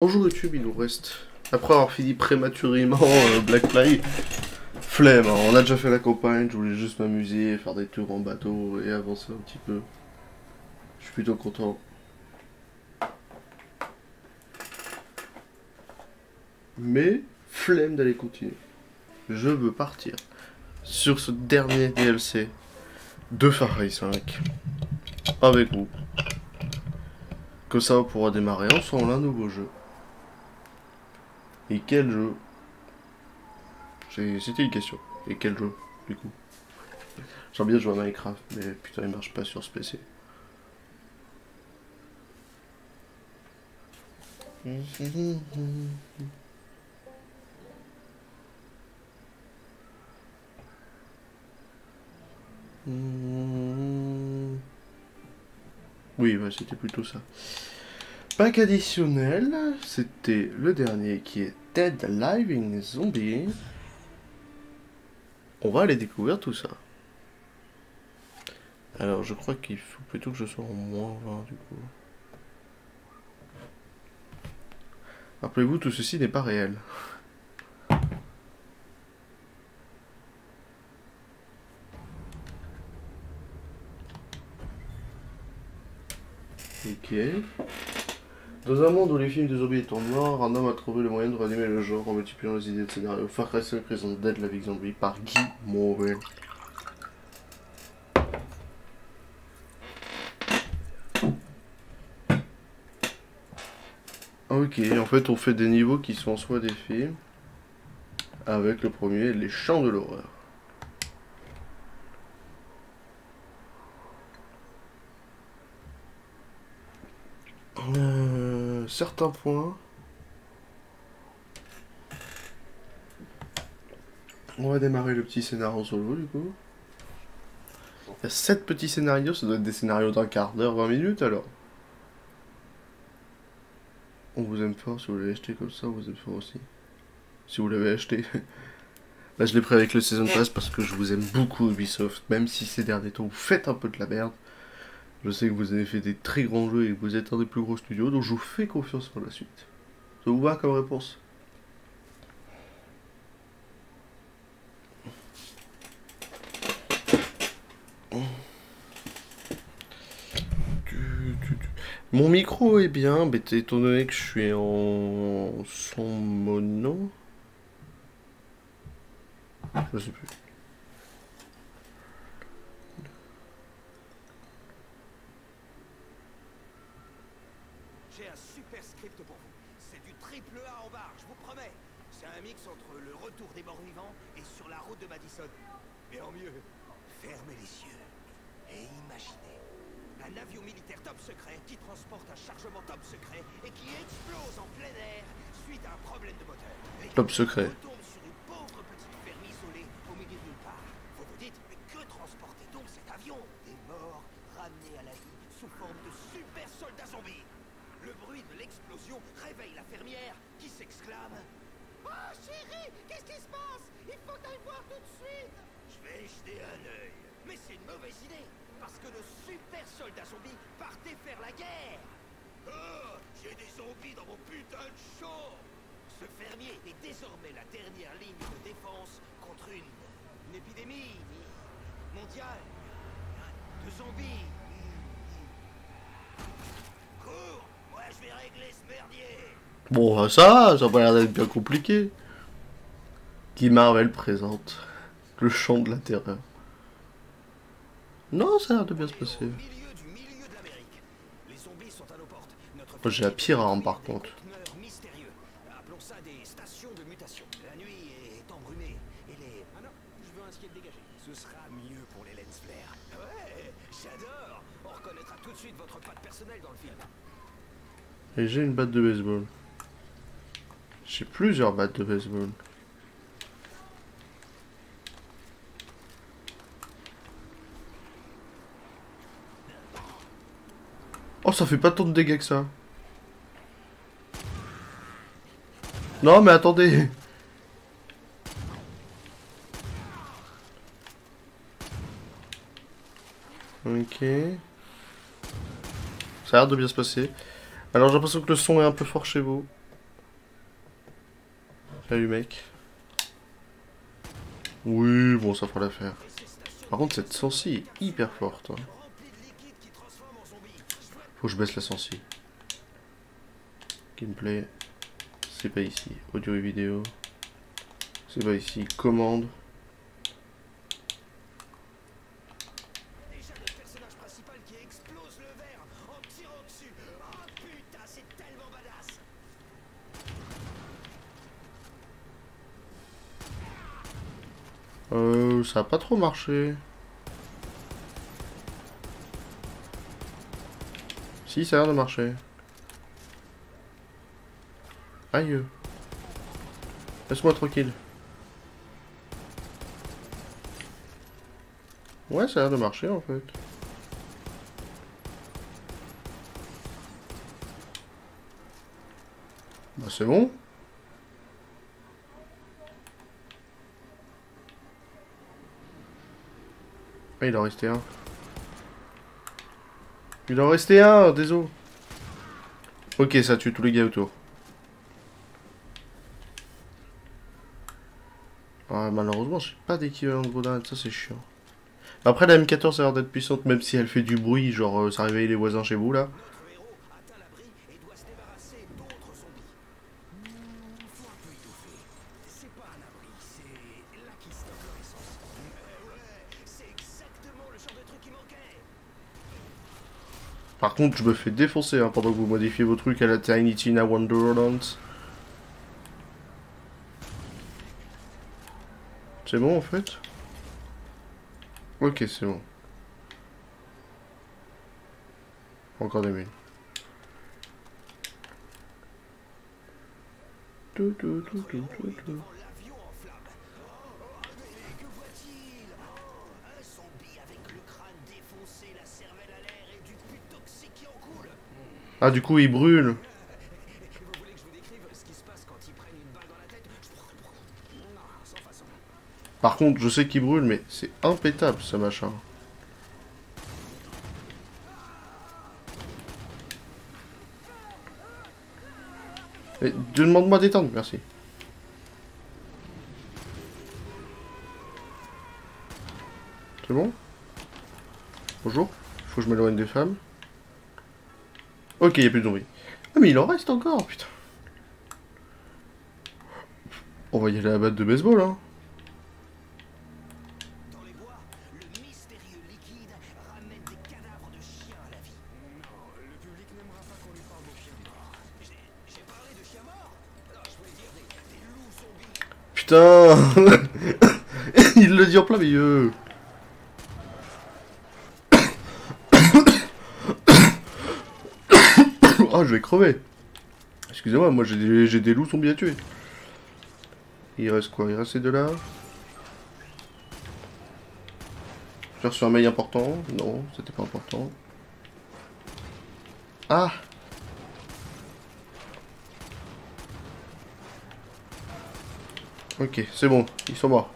Bonjour YouTube, il nous reste, après avoir fini prématurément euh, Black Fly, flemme, hein. on a déjà fait la campagne, je voulais juste m'amuser, faire des tours en bateau et avancer un petit peu. Je suis plutôt content. Mais, flemme d'aller continuer. Je veux partir sur ce dernier DLC de Far Cry 5 avec vous. Que ça, on pourra démarrer ensemble un nouveau jeu. Et quel jeu C'était une question. Et quel jeu, du coup? J'aimerais bien jouer à Minecraft, mais putain, il marche pas sur ce PC. Oui, bah, c'était plutôt ça. Pack additionnel, c'était le dernier qui est Dead Living Zombie. On va aller découvrir tout ça. Alors je crois qu'il faut plutôt que je sois en moins 20 du coup. Rappelez-vous, tout ceci n'est pas réel. Ok. Dans un monde où les films de zombies étant morts, un homme a trouvé le moyen de ranimer le genre en multipliant les idées de scénario. Far Cry 5 présente Dead Living Zombie par Guy Morel. Ok, en fait on fait des niveaux qui sont soit des films, avec le premier, les chants de l'horreur. Euh, certains points. On va démarrer le petit scénario solo du coup. Il y a 7 petits scénarios, ça doit être des scénarios d'un quart d'heure, 20 minutes alors. On vous aime fort, si vous l'avez acheté comme ça, on vous aime fort aussi. Si vous l'avez acheté. Là je l'ai pris avec le Season Pass parce que je vous aime beaucoup Ubisoft, même si ces derniers temps vous faites un peu de la merde. Je sais que vous avez fait des très grands jeux et que vous êtes un des plus gros studios, donc je vous fais confiance pour la suite. Ça vous va comme réponse? Mon micro est bien, mais étant donné que je suis en son mono. Je sais plus. J'ai un super script pour vous. C'est du triple A en barre, je vous promets. C'est un mix entre le retour des morts vivants et sur la route de Madison. Mais en mieux, fermez les yeux et imaginez un avion militaire top secret qui transporte un chargement top secret et qui explose en plein air suite à un problème de moteur. Et Top secret. retombe sur une pauvre petite ferme isolée au milieu de nulle part. Vous vous dites, mais que transportait donc cet avion? Des morts ramenés à la vie sous forme de super soldats zombies. Le bruit de l'explosion réveille la fermière qui s'exclame. Oh chérie, qu'est-ce qui se passe? Il faut aller voir tout de suite. Je vais jeter un œil. Mais c'est une mauvaise idée, parce que le super soldat zombie partait faire la guerre. Oh J'ai des zombies dans mon putain de champ. Ce fermier est désormais la dernière ligne de défense contre une, une épidémie mondiale de zombies. Cours Moi je vais régler ce merdier Bon, ça, ça a pas l'air d'être bien compliqué. Guy Marvel présente le chant de la terreur. Non, ça a l'air de bien se passer. J'ai la pire arme par contre. conteneur mystérieux. Appelons ça des stations de mutation. La nuit est embrumée et les... Non, je veux un ciel dégagé. Ce sera mieux pour les lens flares. Ouais, j'adore. On reconnaîtra tout de suite votre patte personnelle dans le film. Et j'ai une batte de baseball. J'ai plusieurs battes de baseball. Oh, ça fait pas tant de dégâts que ça. Non, mais attendez. Ok. Ça a l'air de bien se passer. Alors j'ai l'impression que le son est un peu fort chez vous. Salut mec. Oui, bon, ça fera l'affaire. Par contre, cette sensi est hyper forte. hein. Faut que je baisse la sensi. Gameplay. C'est pas ici. Audio et vidéo. C'est pas ici. Commande. Ça a pas trop marché. Si, ça a l'air de marcher. Aïe. Laisse-moi tranquille. Ouais, ça a l'air de marcher en fait. Bah c'est bon. Ah, il en restait un. Il en restait un, désolé. Ok, ça tue tous les gars autour. Ah, malheureusement, j'ai pas d'équivalent de grenade, ça c'est chiant. Après, la M14 a l'air d'être puissante, même si elle fait du bruit, genre euh, ça réveille les voisins chez vous là. Contre, je me fais défoncer hein, pendant que vous modifiez vos trucs à la Tiny Tina Wonderland. C'est bon en fait? Ok, c'est bon. Encore des mines. Tout, tout, tout, la tête Non, sans façon. Par contre, je sais qu'il brûle, mais c'est impétable ce machin. Demande-moi d'éteindre, merci. C'est bon? Bonjour Faut que je m'éloigne des femmes. Ok, il a plus de zombies. Ah mais il en reste encore, putain. On va y aller à la batte de baseball, hein. Dans les bois, le mystérieux liquide ramène des cadavres de chiens à la vie. Non, le public n'aimera pas qu'on lui parle de chiens morts. J'ai j'ai parlé de chiens morts Non, je voulais dire des, des loups zombies. Putain Il le dit en plein milieu Ah, je vais crever Excusez-moi, moi j'ai des, loups zombies à tuer. Il reste quoi? Il reste ces deux-là J'ai reçu un mail important? Non, c'était pas important. Ah Ok, c'est bon, ils sont morts.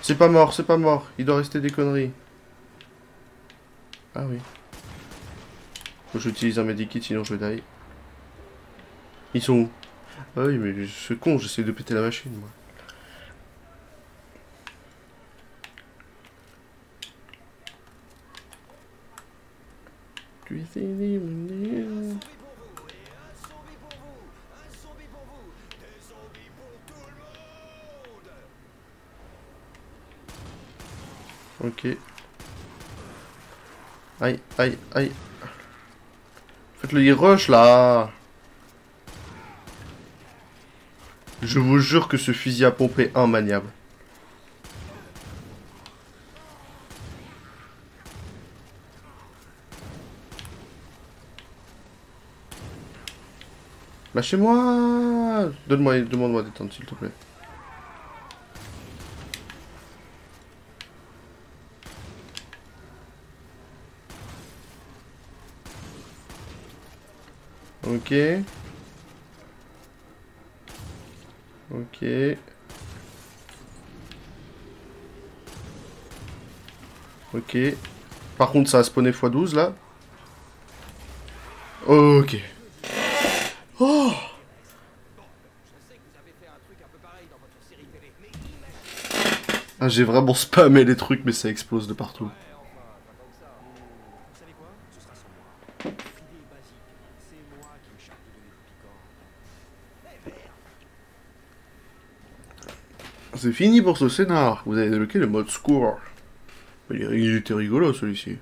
C'est pas mort, c'est pas mort. Il doit rester des conneries. Ah oui. Faut que j'utilise un medikit, sinon je die. Ils sont où? Ah oui, mais ce con, j'essaie de péter la machine, moi. Ok. Aïe, aïe, aïe. Faites-le y rush là. Je vous jure que ce fusil à pompe est immaniable. Lâchez-moi Donne-moi, demande-moi d'éteindre s'il te plaît. Ok. Ok. Ok. Par contre, ça a spawné x12 là. Ok. Oh. Ah, j'ai vraiment spammé les trucs, mais ça explose de partout. Ouais, enfin, pas tant que ça. Vous savez quoi Ce sera sans moi. Idée basique. C'est moi qui me charge de donner du piquant. Eh merde C'est fini pour ce scénar. Vous avez débloqué le mode score. Il était rigolo celui-ci.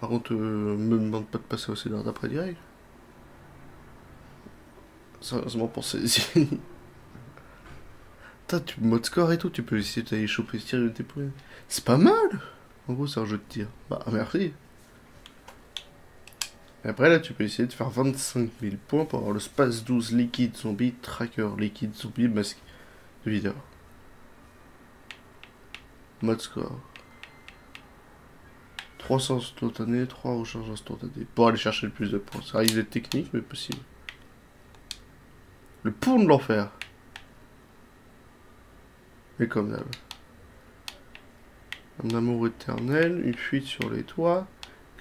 Par contre, euh, me demande pas de passer au scénar d'après direct. Sérieusement, pensez-y. Putain, tu mode score et tout, tu peux essayer d'aller choper ce tir de tes. C'est pas mal En gros, c'est un jeu de tir. Bah, merci. Après, là, tu peux essayer de faire 25 000 points pour avoir le Space 12 Liquid Zombie Tracker Liquid Zombie Masque de vidéo. Mode score. 300 instantanés, 3 recharges instantanées. Pour aller chercher le plus de points. Ça risque d'être technique, mais possible. Le pont de l'enfer. Et comme d'hab. Un amour éternel, une fuite sur les toits,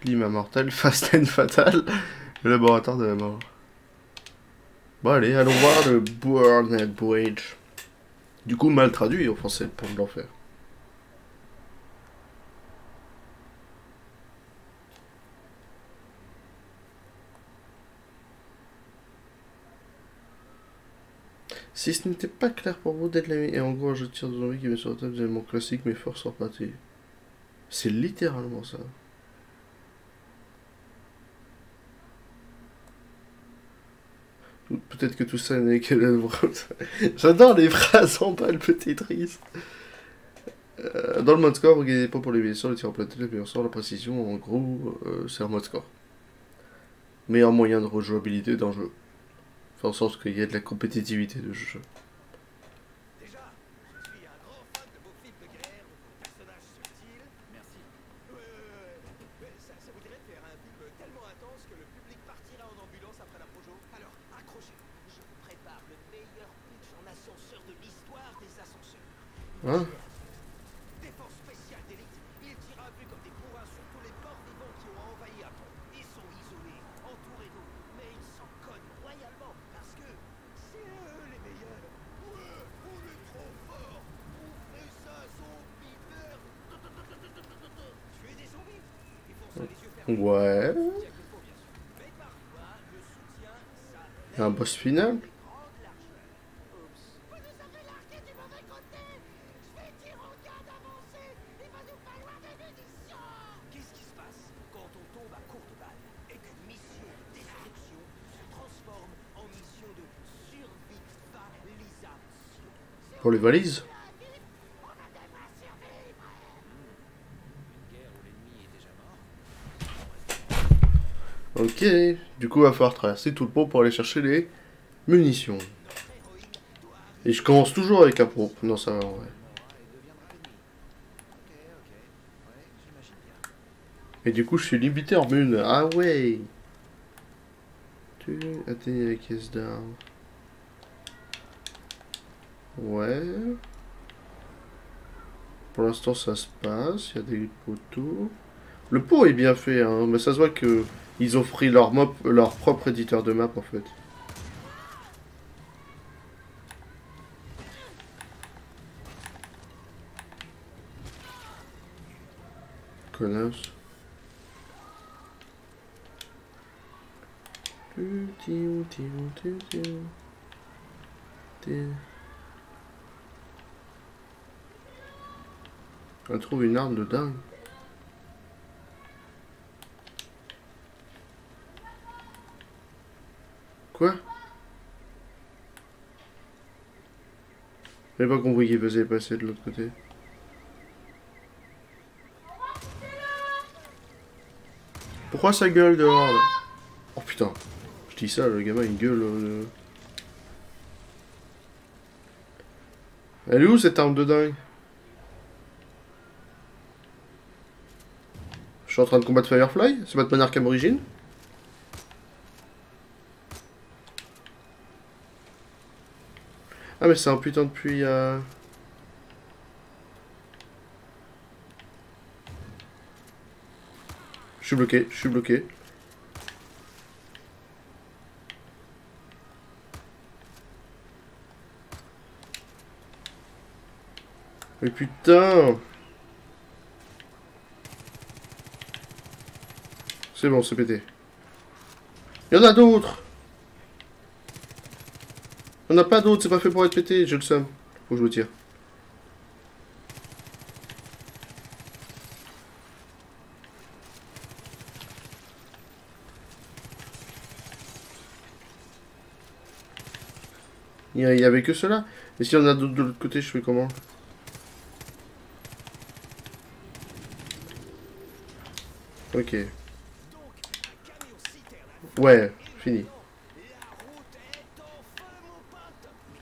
climat mortel, fast and fatal, le laboratoire de la mort. Bon allez, allons voir le Burned Bridge. Du coup, mal traduit en français, de l'enfer. Si ce n'était pas clair pour vous d'être l'ami, et en gros, je tire de zombies qui met sur la table des éléments classiques, mais force sont reparties. C'est littéralement ça. Peut-être que tout ça n'est que la J'adore les phrases en balle, petit triste. Euh, dans le mode score, vous gagnez pas pour les blessures, le tir en tête, le meilleur sort, la précision, en gros, euh, c'est un mode score. Meilleur moyen de rejouabilité d'un jeu. Faire en sorte qu'il y ait de la compétitivité de jeu. Déjà, je suis un grand fan de vos films de guerre, de vos personnages subtils. Merci. Ouais, ouais, ouais, ouais. Mais ça, ça vous dirait de faire un film tellement intense que le public partira en ambulance après la projo Alors, accrochez-vous. Je vous prépare le meilleur pitch en ascenseur de l'histoire des ascenseurs. Hein Défense spéciale d'élite. Ils tirent un peu comme des bourrins sur tous les morts vivants qui ont envahi un pont. Ils sont isolés, entourés d'eau, mais ils s'en cognent royalement parce que c'est eux les meilleurs. Ouais, on est trop fort. On fait ça, zombie merde. Tuer des zombies Ils font ça les yeux fermés. Ouais. Bien qu'il faut, bien sûr. Mais parfois, le soutien, ça Il y a un boss final grande largeur. Oups. Vous nous avez largué du mauvais côté Je vais dire au gars d'avancer Il va nous falloir des munitions Qu'est-ce qui se passe quand on tombe à court de balles et qu'une mission de destruction se transforme en mission de survitalisation Pour les valises On a des vrais survivre Une guerre où l'ennemi est déjà mort Ok. Du coup, il va falloir traverser tout le pont pour aller chercher les munitions. Et je commence toujours avec un pro. Non, ça va, ouais. Et du coup, je suis limité en mun. Ah ouais Tu atteignez la caisse d'armes. Ouais. Pour l'instant, ça se passe. Il y a des poteaux. Le pont est bien fait, hein, mais ça se voit que ils ont pris leur, leur propre éditeur de map en fait. On trouve une arme de dingue. Quoi? J'avais pas compris qu'il faisait passer de l'autre côté. Pourquoi ça gueule dehors là? Oh putain, je dis ça, le gamin il gueule. euh, le- Elle est où cette arme de dingue? Je suis en train de combattre Firefly? C'est Batman Arkham Origins? Ah mais c'est un putain de puits euh... Je suis bloqué, je suis bloqué. Mais putain C'est bon, c'est pété. Il y en a d'autres en a pas d'autres, c'est pas fait pour être pété, j'ai le seum. Faut que je vous tire. Il y, avait que cela. Et s'il y en a d'autres de l'autre côté, je fais comment? Ok. Ouais, fini.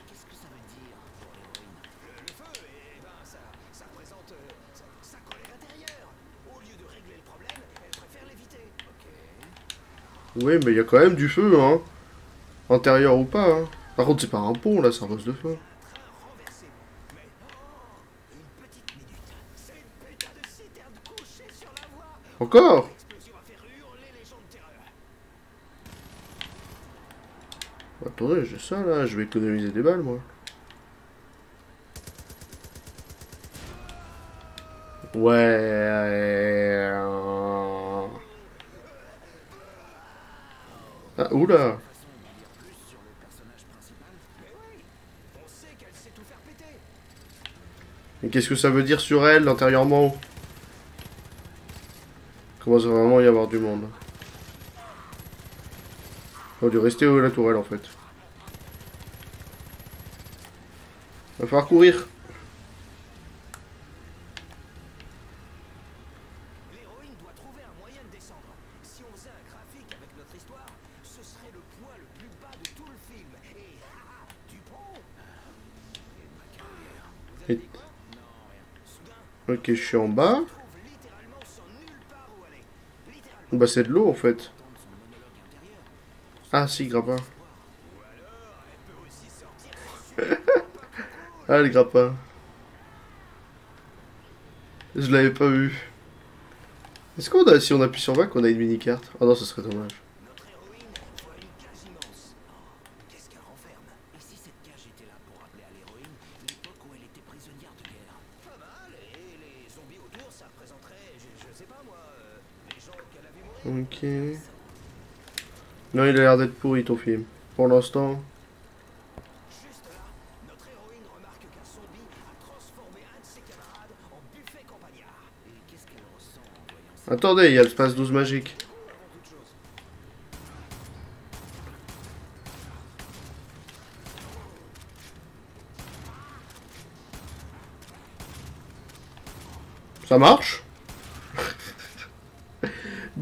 Qu'est-ce que ça veut dire pour l'héroïne Le feu, eh ben ça, ça représente euh, sa, sa colère intérieure. Au lieu de régler le problème, elle préfère l'éviter. Ok. Oui, mais il y a quand même du feu, hein. Intérieur ou pas, hein. Par contre, c'est pas un pont, là, feu. C'est putain de voie. Encore? Attendez, j'ai ça, là. Je vais économiser des balles, moi. Ouais... oula. Mais qu'est-ce que ça veut dire sur elle, intérieurement? Commence à vraiment y avoir du monde? On dû rester où la tourelle, en fait. Va falloir courir. L'héroïne doit trouver un moyen de descendre. Si on faisait un graphique avec notre histoire, ce serait le point le plus bas de tout le film. Et ah, ah, Dupont Et ma carrière. Vous avez Et- dit quoi Non, rien. Soudain, Je suis en bas. Bah, c'est de l'eau, en fait. Ah, si, grappin. Ah, le grappin. Je l'avais pas vu. Est-ce qu'on a, si on appuie sur back, on a une mini-carte? Ah non, ce serait dommage. Notre héroïne voit une cage immense. Oh, qu'est-ce qu'elle renferme Et si cette cage était là pour rappeler à l'héroïne l'époque où elle était prisonnière de guerre Pas mal, et les zombies autour, ça représenterait, je, je sais pas moi, euh, les gens qu'elle a vu mourir Non, il a l'air d'être pourri ton film. Pour l'instant. Attendez, il y a le space 12 magique. Ça marche?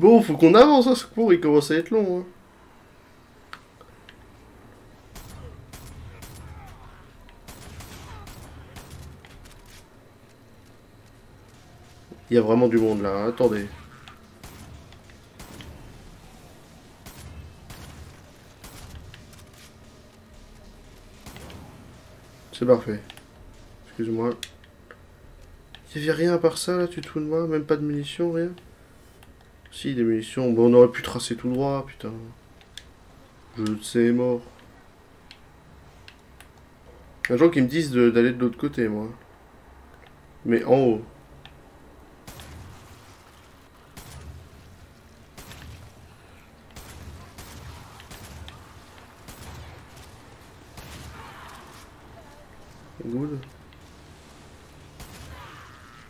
Bon, faut qu'on avance, hein, ce cours, il commence à être long. Hein. Il y a vraiment du monde là, hein, attendez. C'est parfait. Excuse-moi. Il y avait rien à part ça là, tu te fous de moi Même pas de munitions, rien? Si, des munitions. Bon, on aurait pu tracer tout droit, putain. Je sais, mort. Il y a des gens qui me disent d'aller de l'autre côté, moi. Mais en haut. Good.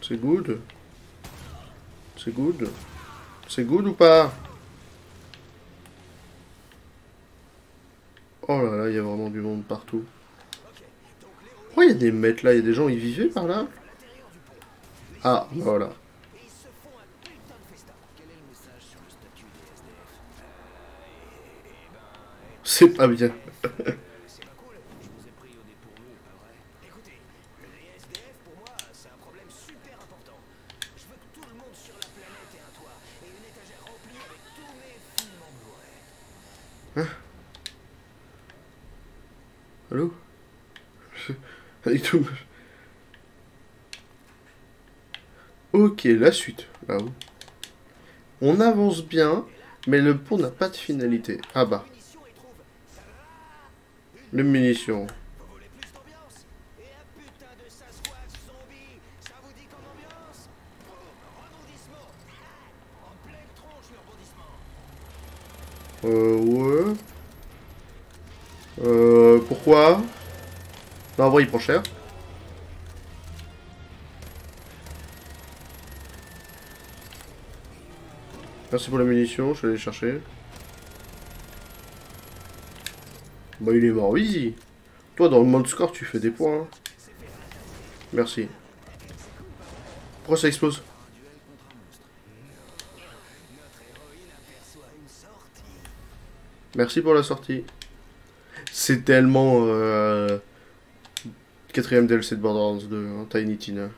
C'est good. C'est good. C'est good ou pas Oh là là, il y a vraiment du monde partout. Pourquoi il y a des mètres là? Il y a des gens, ils vivaient par là? Ah, voilà. Et ils se qui est la suite, là-haut. Hein. On avance bien, mais le pont n'a pas de finalité. Ah bah. Le munitions. Euh, ouais. Euh, pourquoi? Non, en vrai, il prend cher. Merci pour la munition, je vais aller chercher. Bah, il est mort, easy. Toi, dans le mode score, tu fais des points. hein. Merci. Pourquoi ça explose? Merci pour la sortie. C'est tellement... Euh... Quatrième DLC de Borderlands 2, hein, Tiny Tina.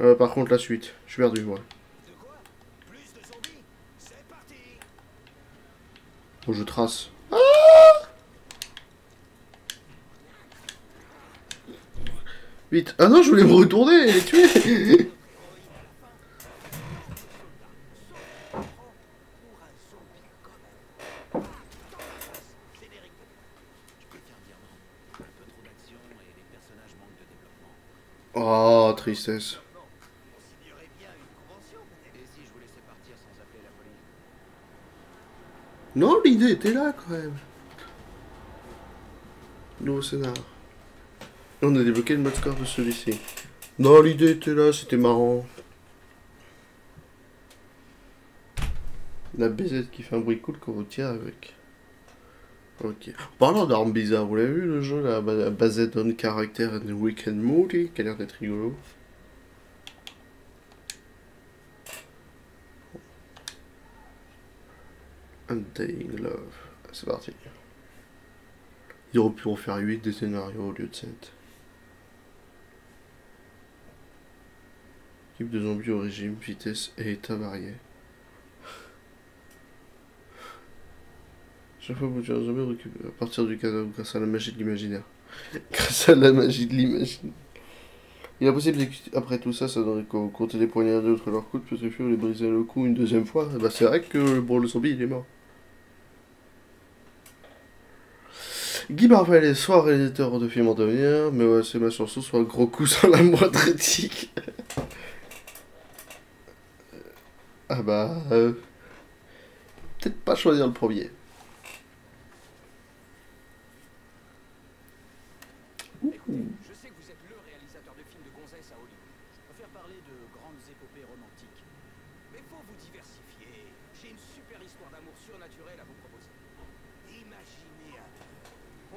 Euh, par contre, la suite. Je suis perdu, moi. De quoi Plus de zombies C'est parti Bon, je trace. Vite. Ah non, je voulais me retourner et les tuer. Pour un zombie quand même. Générique de Je préfère dire non. Un peu trop d'action et les personnages manquent de développement. Oh, tristesse. On signerait bien une convention peut-être. Et si je vous laissais partir sans appeler la police Non, l'idée était là quand même. Nouveau scénar. On a débloqué le mode score de celui-ci. Non, l'idée était là, c'était marrant. La BZ qui fait un bruit cool quand vous tirez avec. Ok. Parlant d'armes bizarres, vous l'avez vu le jeu là, ba- basé on Character and Weekend Moody, qui a l'air d'être rigolo. Undying Love. C'est parti. Ils auraient pu en faire 8 des scénarios au lieu de 7. Type de zombies au régime, vitesse et état varié. Chaque fois que vous tuez un zombie, récupère à partir du cadavre grâce à la magie de l'imaginaire. grâce à la magie de l'imaginaire. Il est possible d'exécuter- après tout ça, ça donnerait quoi Vous comptez les poignarder outre leur coude, ou les briser le cou une deuxième fois bah c'est vrai que bon, le zombie il est mort. Guy Marvel est soit réalisateur de films en devenir, mais ouais, c'est ma chanson, soit gros coup sans la moindre éthique. ah bah... euh, Peut-être pas choisir le premier je sais que vous êtes le réalisateur de films de gonzesses à Hollywood. Je préfère parler de grandes épopées romantiques. Mais faut vous diversifier. J'ai une super histoire d'amour surnaturel à vous proposer. Imaginez un peu.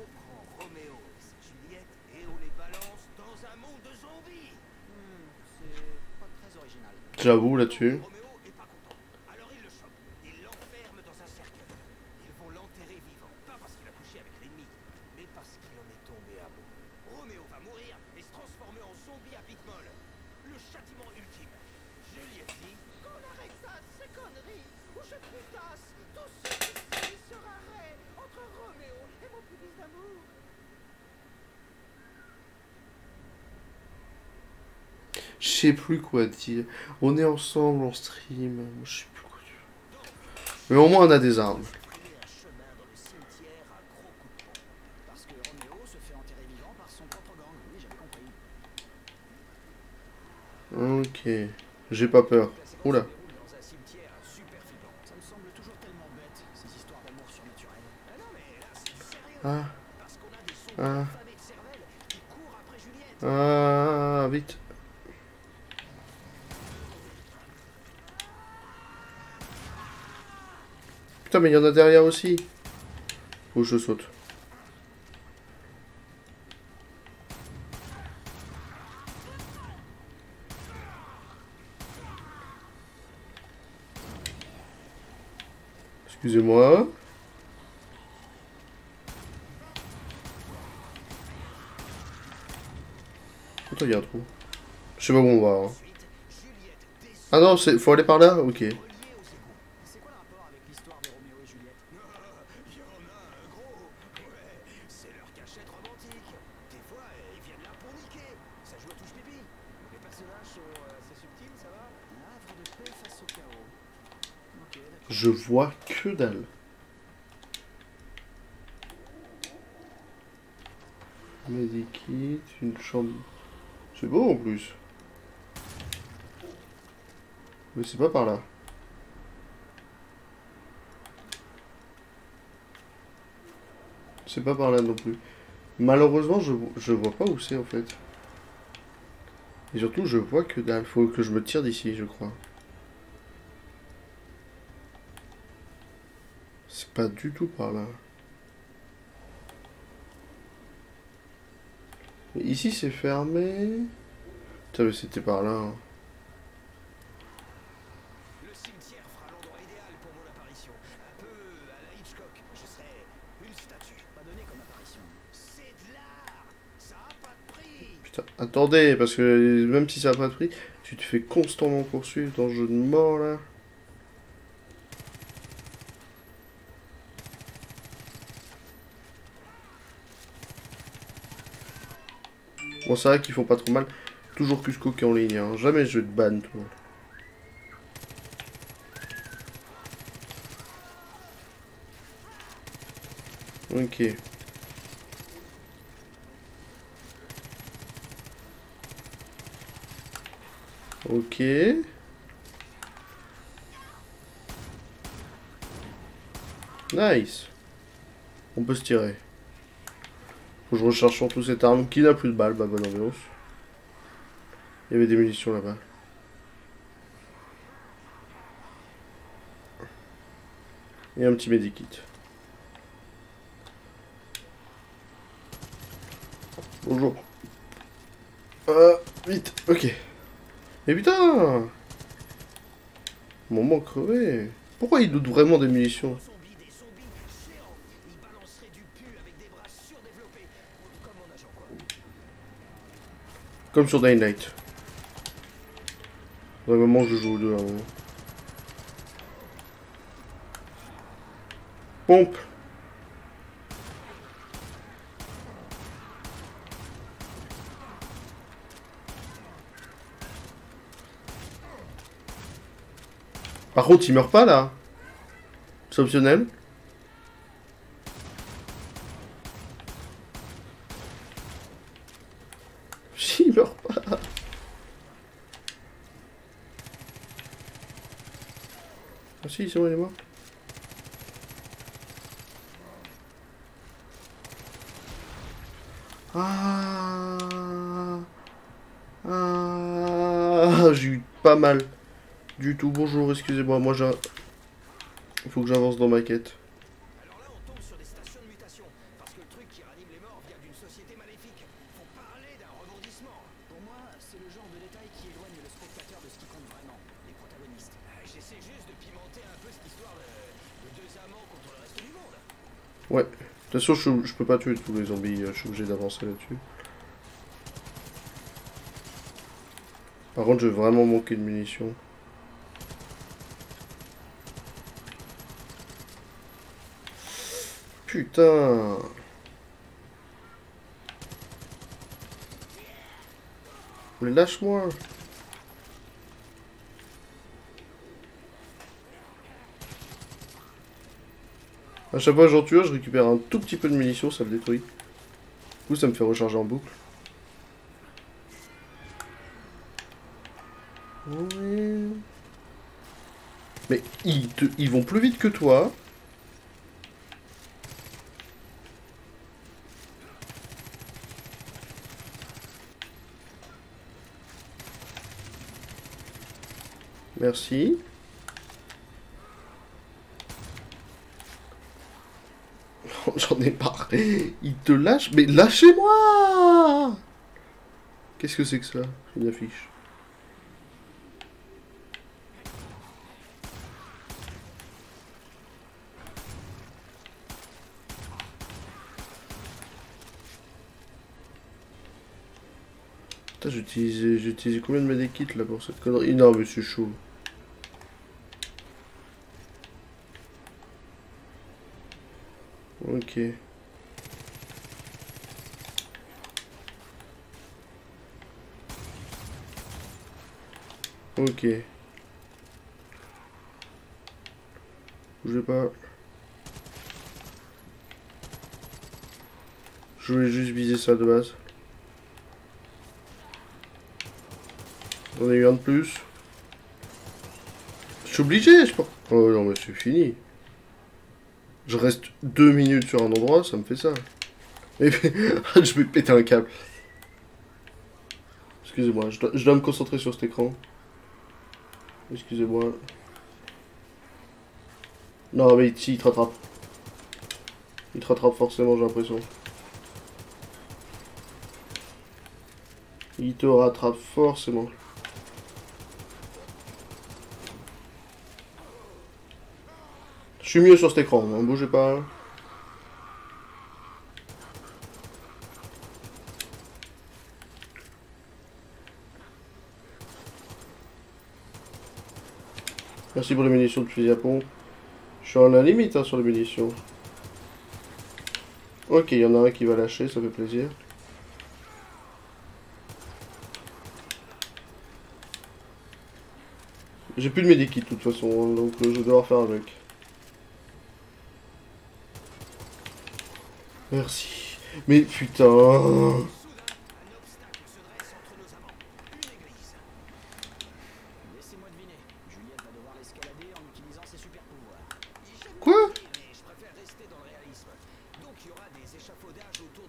On prend Roméo et sa Juliette et on les balance dans un monde de zombies. Hmm, c'est pas très original. J'avoue là-dessus. Plus quoi dire. On est ensemble en stream. Je sais plus quoi dire. Mais au moins on a des armes. Trouver un chemin dans le cimetière à gros coups de pompe. Parce que Roméo se fait enterrer vivant par son propre gang. Oui, j'avais compris. Ok. J'ai pas peur. La séquence Oula. se déroule dans un cimetière super flippant. Ça me semble toujours tellement bête, ces histoires d'amour surnaturel. Ah non mais là c'est du sérieux. Ah, Parce qu'on a des zombies Ah. affamés de cervelle qui courent après Juliette. ah, vite. Putain, mais il y en a derrière aussi. Faut je saute. Excusez-moi. Attends, il y a un trou. Je sais pas où on va. hein. Ah non, faut aller par là? Ok. voit que dalle. Medikit, une chambre. C'est beau en plus. Mais c'est pas par là. C'est pas par là non plus. Malheureusement, je, je vois pas où c'est en fait. Et surtout, je vois que dalle. Faut que je me tire d'ici, je crois. Pas du tout par là. Mais ici, c'est fermé. Putain, mais c'était par là. hein. Le cimetière fera l'endroit idéal pour mon apparition. Un peu à la Hitchcock. Je serai une statue. Pas donné comme apparition. C'est de l'art. Ça a pas de prix. Putain, attendez, parce que même si ça n'a pas de prix, tu te fais constamment poursuivre dans ce jeu de mort là. Vrai qu'ils font pas trop mal. Toujours Cusco qui est en ligne, hein. jamais je te ban, toi. Ok. Ok. Nice. On peut se tirer. Je recherche surtout cette arme. Qui n'a plus de balles Bah bonne ambiance. Il y avait des munitions là-bas. Et un petit medikit. Bonjour. Euh, vite, ok. Mais putain Moment crevé. Pourquoi il doute vraiment des munitions? Comme sur Dying Light. Moment, je joue aux deux moment. Pompe Par contre, il meurt pas là. C'est optionnel. Il meurt pas. Ah il est mort. Ah. J'ai eu pas mal. Du tout. Bonjour, excusez-moi. Moi, j'ai... Il faut que j'avance dans ma quête. Alors là, on tombe sur des stations de mutation. Parce que le truc qui ranime les morts vient d'une société maléfique. Faut parler d'un rebondissement. Pour moi, c'est le genre de détail qui éloigne le spectateur de ce qui compte vraiment, les protagonistes. Euh, J'essaie juste de pimenter un peu cette histoire de, de deux amants contre le reste du monde. Ouais. De toute façon, je, je peux pas tuer tous les zombies. euh, Je suis obligé d'avancer là-dessus. Par contre, je vais vraiment manquer de munitions. Putain Mais lâche-moi À chaque fois que j'en tue je récupère un tout petit peu de munitions, ça le détruit. Du coup, ça me fait recharger en boucle. Mais ils vont plus vite que toi. Merci. J'en ai marre. Il te lâche. Mais lâchez-moi Qu'est-ce que c'est que ça? Une affiche. Putain, utilisé combien de medikits là pour cette connerie? Non, mais c'est chaud. Ok. Ok. Je vais pas. Je voulais juste viser ça de base. On a eu un de plus. Je suis obligé, je pense. Oh non, mais c'est fini. Je reste deux minutes sur un endroit, ça me fait ça. Je vais péter un câble. Excusez-moi, je je dois me concentrer sur cet écran. Excusez-moi. Non, mais si, il te rattrape. Il te rattrape forcément, j'ai l'impression. Il te rattrape forcément. Suis mieux sur cet écran, ne bougez pas. Merci pour les munitions de fusil à pompe. Je suis à la limite hein, sur les munitions. Ok, il y en a un qui va lâcher, ça fait plaisir. J'ai plus de medikit de toute façon, hein, donc euh, je vais devoir faire avec. Quoi Mais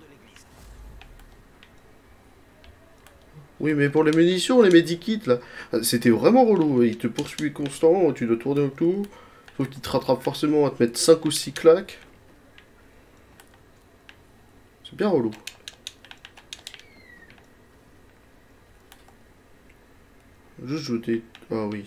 de l'église. Oui, mais pour les munitions, les medikits, là, c'était vraiment relou. Il te poursuit constant, tu dois tourner autour. Sauf qu'il te rattrape forcément à te mettre 5 ou 6 claques. C'est bien relou. Juste jeter... Ah oui.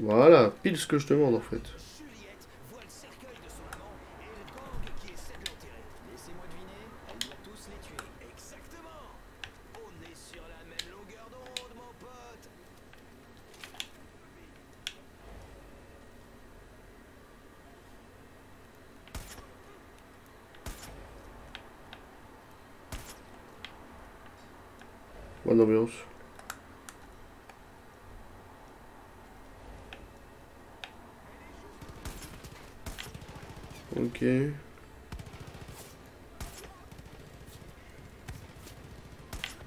Voilà, pile ce que je demande en fait. Juliette voit le cercueil de son amant et le gang qui essaie de l'enterrer. Laissez-moi deviner, elle doit tous les tuer. Exactement On est sur la même longueur d'onde, mon pote Bonne ambiance. Ok.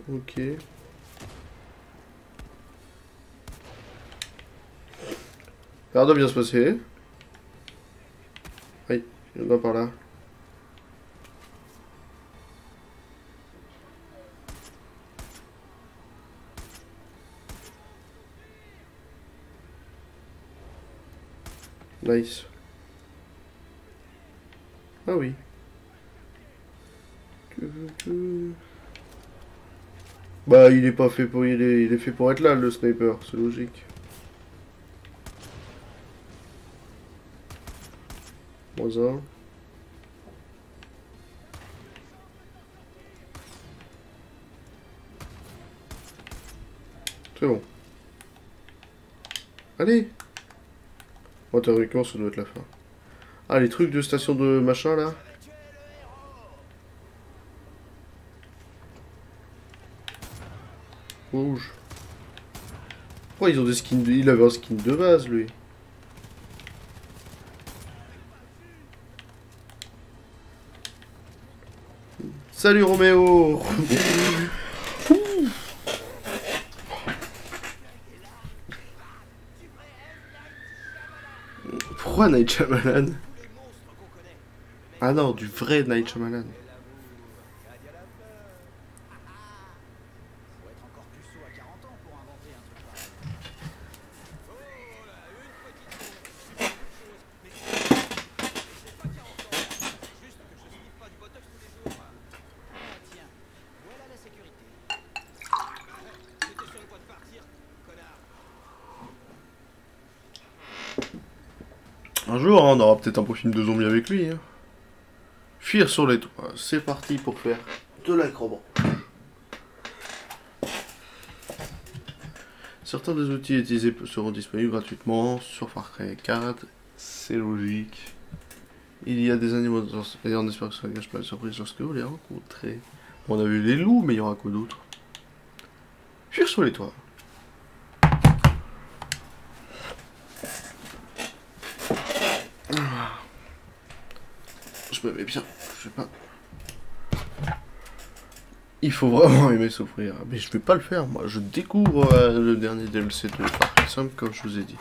Ok. Ça a l'air de bien se passer. Aïe, Ah oui. Bah il est pas fait pour il est, il est fait pour être là le sniper, c'est logique. Moins. C'est bon. Allez Bon, théoriquement, ça doit être la fin. Ah, les trucs de station de machin, là Rouge. Oh, ils ont des skins de... Il avait un skin de base, lui. Salut, Roméo Pourquoi Night Shyamalan? Ah non, du vrai Night Shyamalan. Faut être encore plus saut à 40 ans pour inventer un truc pareil. Oh là, une petite chose. Mais c'est pas 40 ans. C'est juste que je ne lis pas du botox tous les jours. Ah tiens, voilà la sécurité. J'étais sur le point de partir, connard. Un jour, hein, on aura peut-être un beau film de zombies avec lui. Hein. Fuir sur les toits. C'est parti pour faire de l'acrobat. Certains des outils utilisés seront disponibles gratuitement sur Far Cry 4. C'est logique. Il y a des animaux dans et on espère que ça ne gâche pas la surprise lorsque vous les rencontrez. On a vu les loups, mais il y aura quoi d'autre? Fuir sur les toits. Je bien, je sais pas. Il faut vraiment aimer souffrir. Mais je vais pas le faire, moi. Je découvre euh, le dernier DLC de 5, comme je vous ai dit.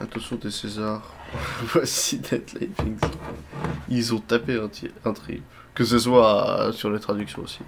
Attention des Césars. Voici Dead Living. Ils ont tapé un, un trip. Que ce soit euh, sur les traductions aussi.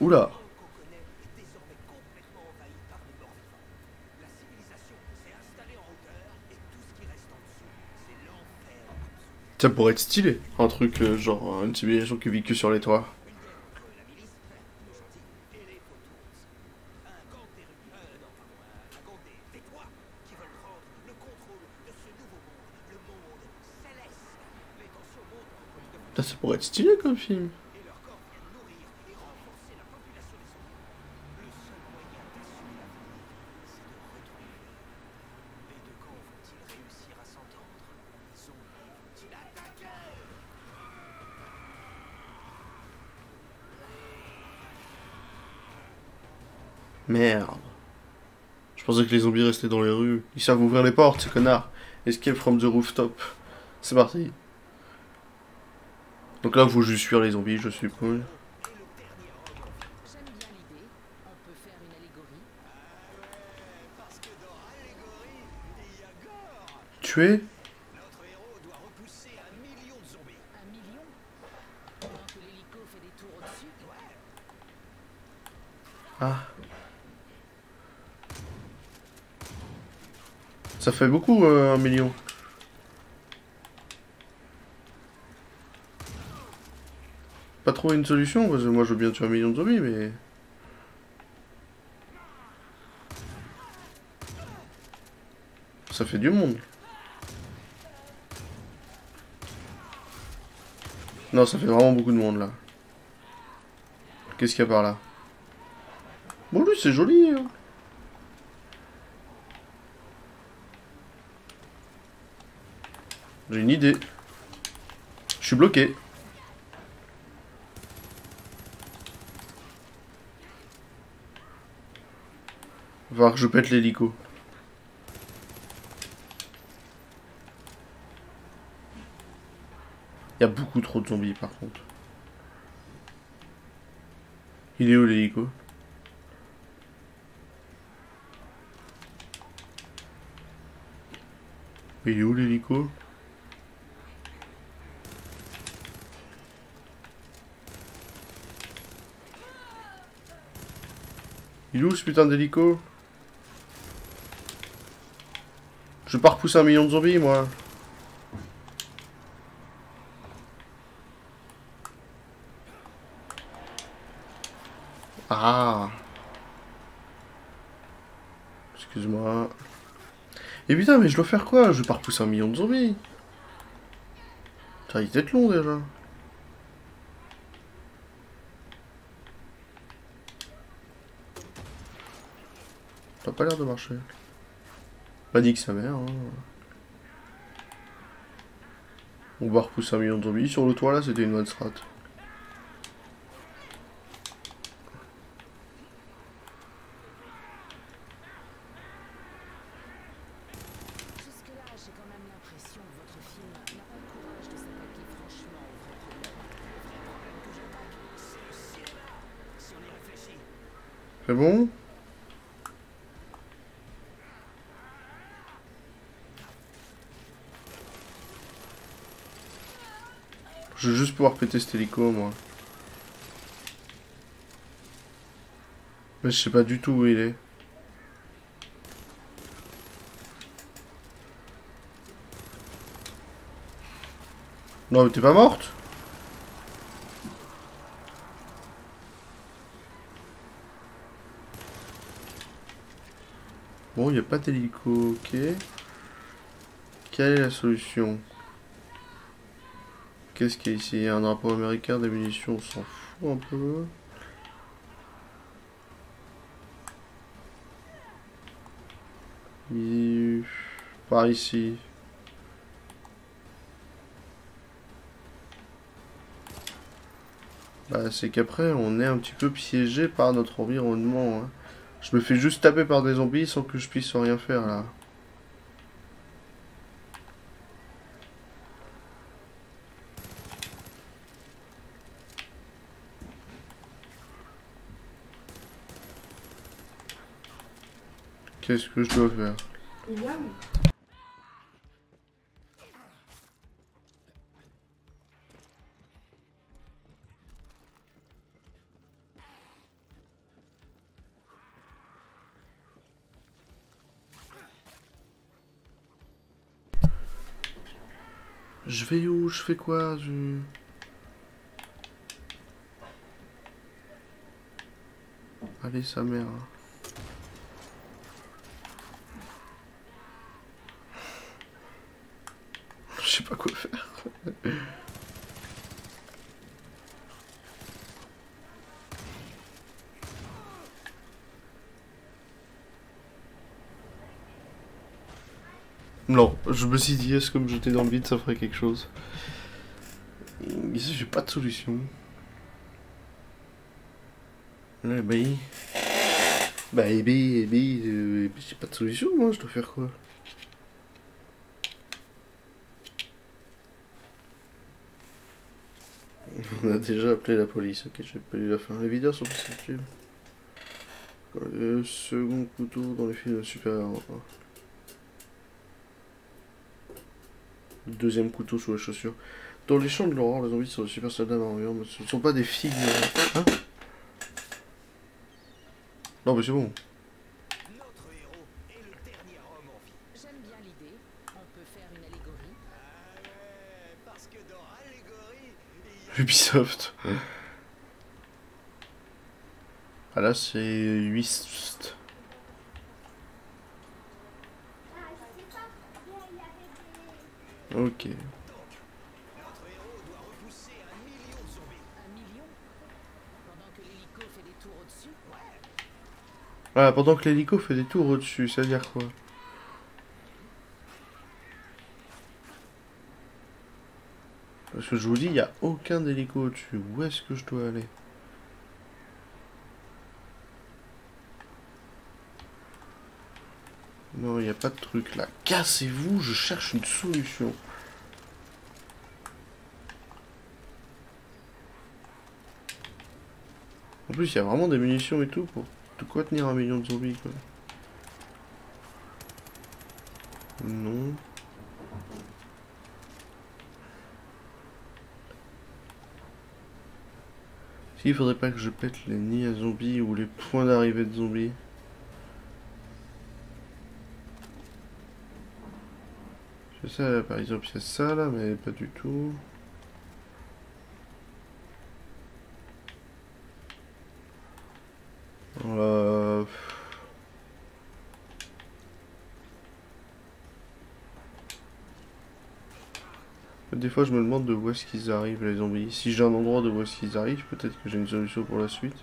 Absolu. Ça pourrait être stylé. Un truc euh, genre euh, une civilisation qui vit que sur les toits. Une guerre entre la milice, nos gentils, et les photos. Un gang des rues, euh, non, pardon, un, un gang des, des toits qui veulent prendre le contrôle de ce nouveau monde, le monde céleste. Les tensions montent entre les deux Ça, ça pourrait être stylé comme film. et leur corps viennent nourrir et renforcer la population des zombies. Le seul moyen d'assurer l'avenir, c'est de retrouver. Les deux camps vont-ils réussir à s'entendre Les zombies vont-ils attaquer Merde. Je pensais que les zombies restaient dans les rues. Ils savent ouvrir les portes, ces connards. Escape from the rooftop. C'est parti. Donc là, faut juste fuir les zombies, je suppose. J'aime bien l'idée. On peut faire une allégorie. Parce que dans Allégorie, il y a gore Tuer Notre héros doit repousser un million de zombies. Un million Pendant que l'hélico fait des tours au-dessus Ah. Ça fait beaucoup, euh, un million. Pas trouver une solution, parce que moi je veux bien tuer un million de zombies, mais... Ça fait du monde. Non, ça fait vraiment beaucoup de monde là. Qu'est-ce qu'il y a par là? Bon, lui, c'est joli. hein. J'ai une idée. Je suis bloqué. Va falloir que je pète l'hélico. Il y a beaucoup trop de zombies par contre. Il est où l'hélico? Il est où l'hélico? Il est où ce putain d'hélico? Je vais pas repousser un million de zombies moi. Ah Excuse-moi. Et putain, mais je dois faire quoi? Je vais pas repousser un million de zombies. Ça, il était long déjà. Pas l'air de marcher. Pas dit que sa mère. Hein. On va repousser un million de zombies. Sur le toit là, c'était une bonne strat. Jusque-là, j'ai quand même l'impression que votre film n'a pas le courage de s'attaquer franchement aux vrais problèmes. Le vrai problème que j'attaque, c'est le cinéma. Si on y réfléchit. C'est bon Je veux juste pouvoir péter cet hélico, moi. Mais je sais pas du tout où il est. Non, mais t'es pas morte? Bon, il n'y a pas d'hélico, ok. Quelle est la solution? Qu'est-ce qu'il y a ici un drapeau américain, des munitions, on s'en fout un peu. Par ici. Bah, c'est qu'après, on est un petit peu piégé par notre environnement. hein. Je me fais juste taper par des zombies sans que je puisse rien faire là. Qu'est-ce que je dois faire. Je vais où? Je fais quoi? Je... Allez, sa mère. Je sais pas quoi faire. Non, je me suis dit, est-ce que me jeter dans le vide, ça ferait quelque chose? Ici, j'ai pas de solution. Là, bah, bah, ben, euh, j'ai pas de solution, moi, je dois faire quoi? On a déjà appelé la police, ok, j'ai pas lu la fin. Les vidéos sont YouTube. Le second couteau dans les films supérieurs. deuxième couteau sous la chaussure. Dans les champs de l'aurore, les zombies sont super soldats marrons, mais ce ne sont pas des figues. Euh, hein Non, mais c'est bon. Ubisoft. Ah là, c'est 8. Au-dessus Voilà, pendant que l'hélico fait des tours au-dessus, ça veut dire quoi? Parce que je vous dis, il n'y a aucun hélico au-dessus. Où est-ce que je dois aller? Non, il n'y a pas de truc là. Cassez-vous, je cherche une solution. En plus, il y a vraiment des munitions et tout pour de quoi tenir un million de zombies, quoi. Non. Si, il faudrait pas que je pète les nids à zombies ou les points d'arrivée de zombies. Par exemple, il y a ça là, mais pas du tout. Euh... Des fois, je me demande de où est-ce qu'ils arrivent, les zombies. Si j'ai un endroit de où est-ce qu'ils arrivent, peut-être que j'ai une solution pour la suite.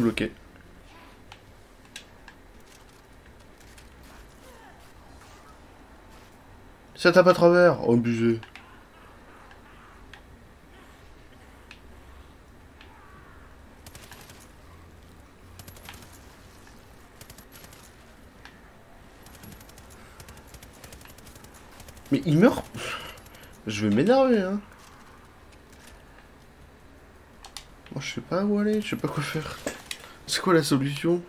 Bloqué. Ça tape à travers. Oh, abusé. Mais il meurt Je vais m'énerver, hein. Moi, je sais pas où aller, je sais pas quoi faire. C'est quoi la solution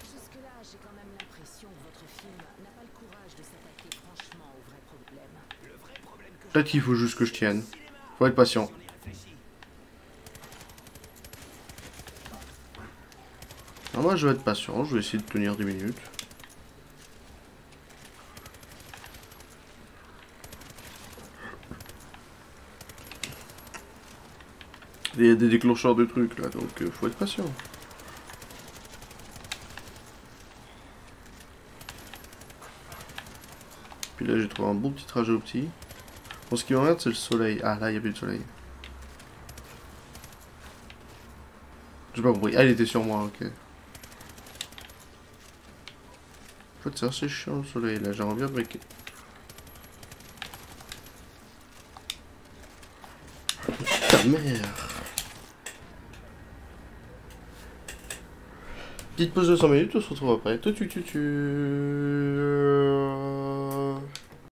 Jusque-là, j'ai quand même l'impression que votre film n'a pas le courage de s'attaquer franchement au vrai problème. Le vrai problème que Peut-être qu'il faut juste que je tienne. Faut être patient. Alors moi, je vais être patient, je vais essayer de tenir 10 minutes. A des déclencheurs de trucs là, donc euh, faut être patient. Puis là j'ai trouvé un bon petit trajet au petit. Bon ce qui m'emmerde c'est le soleil. Ah là il y avait le soleil. J'ai pas compris. Ah il était sur moi, ok. En fait c'est assez chiant le soleil là, j'aimerais bien. Ta mère Petite pause de 5 minutes, on se retrouve après. Tu tu tu.